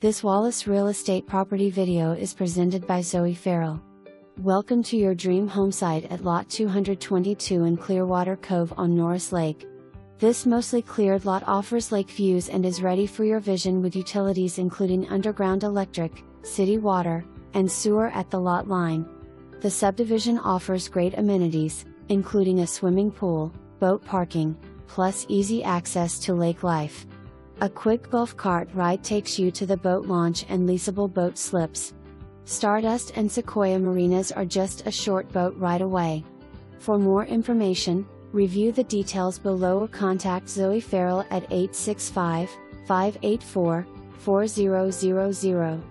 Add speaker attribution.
Speaker 1: This Wallace Real Estate property video is presented by Zoe Ferrell. Welcome to your dream home site at Lot 222 in Clearwater Cove on Norris Lake. This mostly cleared lot offers lake views and is ready for your vision with utilities including underground electric, city water, and sewer at the lot line. The subdivision offers great amenities, including a swimming pool, boat parking, plus easy access to lake life. A quick golf cart ride takes you to the boat launch and leasable boat slips. Stardust and Sequoyah Marinas are just a short boat ride away. For more information, review the details below or contact Zoe Ferrell at 865 584 4000.